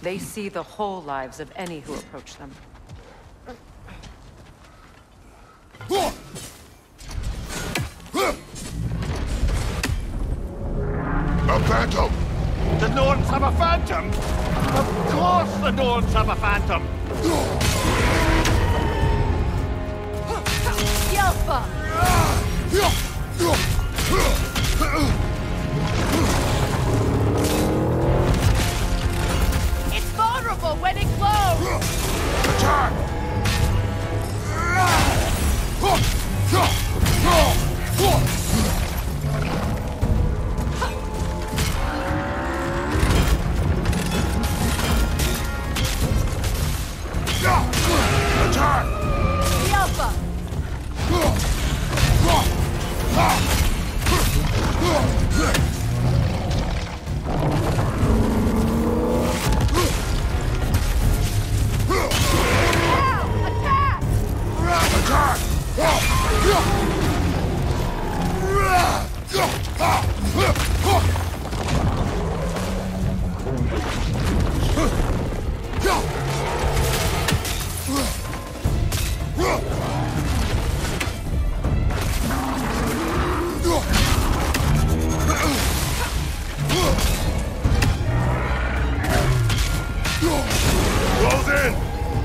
They see the whole lives of any who approach them. A phantom! The Norns have a phantom? Of course the Norns have a phantom! Yelpa! when it glows! Attack!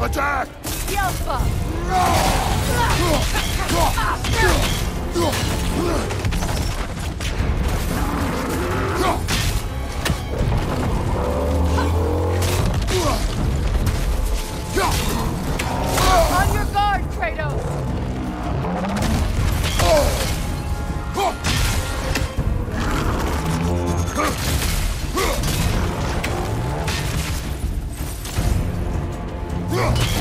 Attack! Yelpa! On Core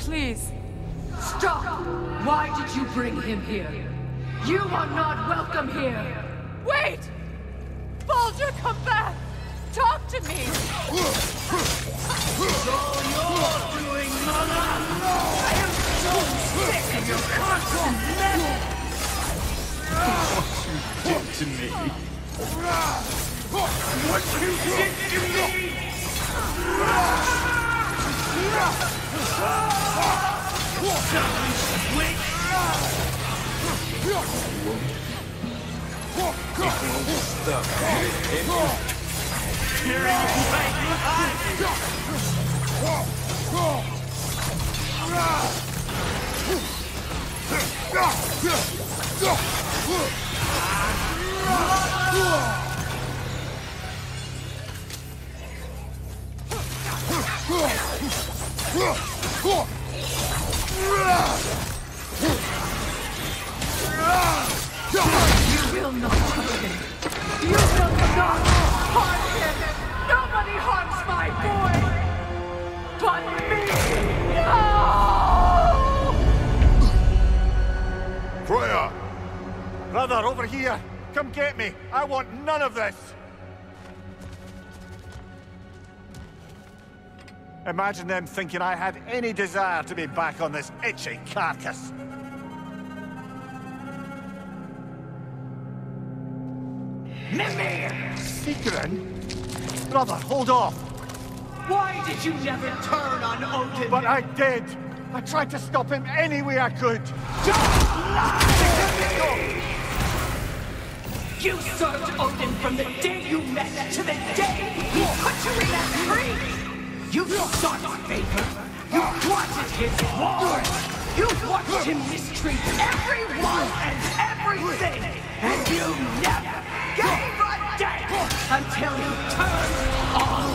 please. Stop! Why did you bring him here? You are not welcome here! Wait! Baldur, come back! Talk to me! Did to me. What you did to me! You Brother, over here! Come get me! I want none of this! Imagine them thinking I had any desire to be back on this itchy carcass. Mimir! Sigrun? Brother, hold off! Why did you never turn on Odin? But I did! I tried to stop him any way I could! Don't You served Odin from the day you met to the day he put you in that tree! You sought favor! You wanted his wars! You've watched him mistreat everyone and everything! And you never gave a damn until he turned on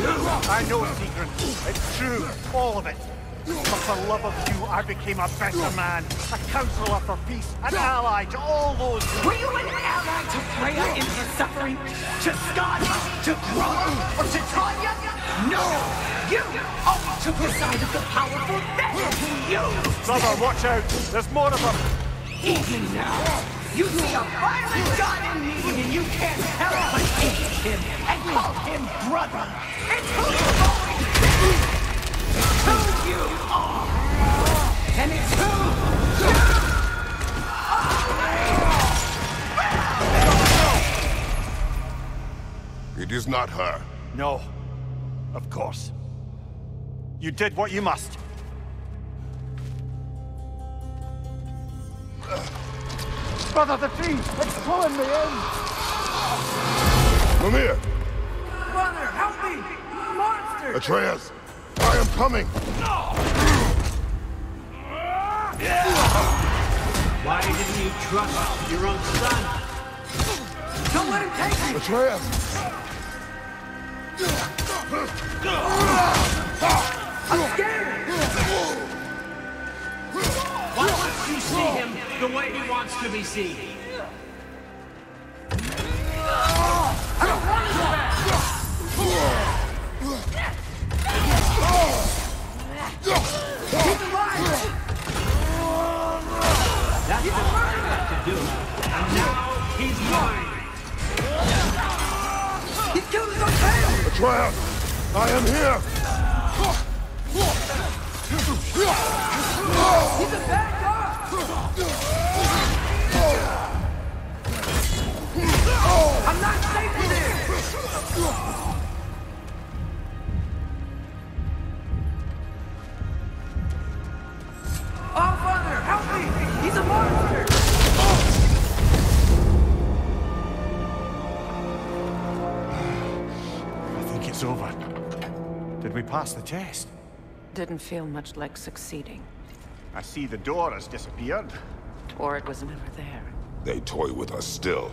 you! I know, Sigrun. It's true, all of it. But for love of you, I became a better man, a counselor for peace, an ally to all those. Were you an Freya in her suffering? To Skadi? To Groma? Or to Tanya? No! You always took the side of the powerful who used! Brother, watch out! There's more of them! Even now, you see a violent god in need and you can't help but hate him and call him brother! It's who you've always been! It's who you are! And it's who you is not her. No. Of course. You did what you must. Brother, the tree! It's pulling me in! Mimir! Brother, help me! Monster! Atreus! I am coming! No! Why didn't you trust your own son? Don't let him take me! Atreus! I'm scared! Why you see him the way he wants to be seen? I am here! I'm not safe in there! It's over. Did we pass the test? Didn't feel much like succeeding. I see the door has disappeared. Or it was never there. They toy with us still.